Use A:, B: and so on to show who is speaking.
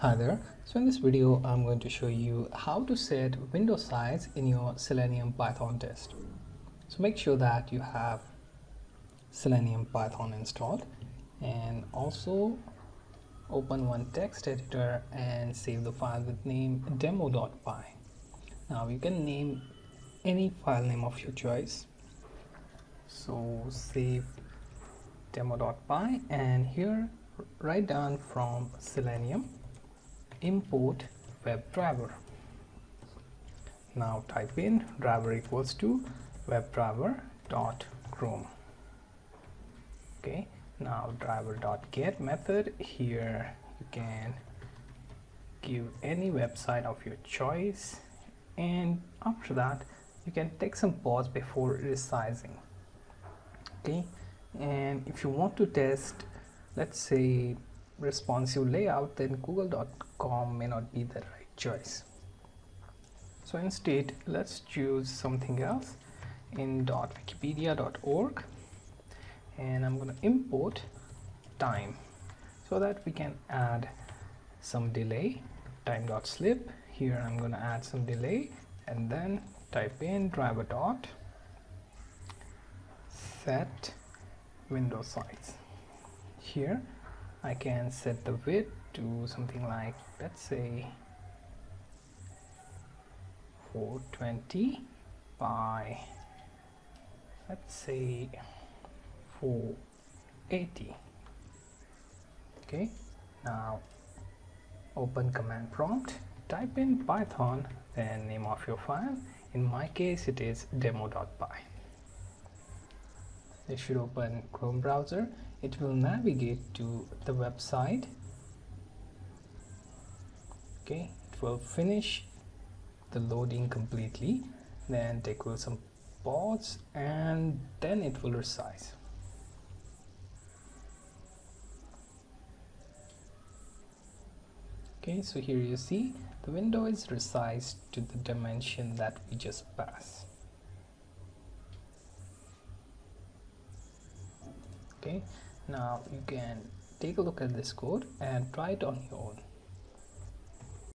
A: Hi there. So in this video, I'm going to show you how to set window size in your Selenium Python test. So make sure that you have Selenium Python installed and also open one text editor and save the file with name demo.py. Now you can name any file name of your choice. So save demo.py and here write down from Selenium import WebDriver. Now type in driver equals to WebDriver dot chrome. Okay, now driver dot get method here you can give any website of your choice and after that you can take some pause before resizing okay and if you want to test let's say responsive layout then google.com may not be the right choice. So instead let's choose something else en.wikipedia.org and I'm going to import time so that we can add some delay time.sleep here I'm going to add some delay and then type in driver dot set window size. Here I can set the width to something like let's say 420 by let's say 480 okay now open command prompt type in python and name of your file. In my case it is demo.py it should open chrome browser. It will navigate to the website. Okay it will finish the loading completely. Then take some pause and then it will resize. Okay so here you see the window is resized to the dimension that we just passed okay now you can take a look at this code and try it on your own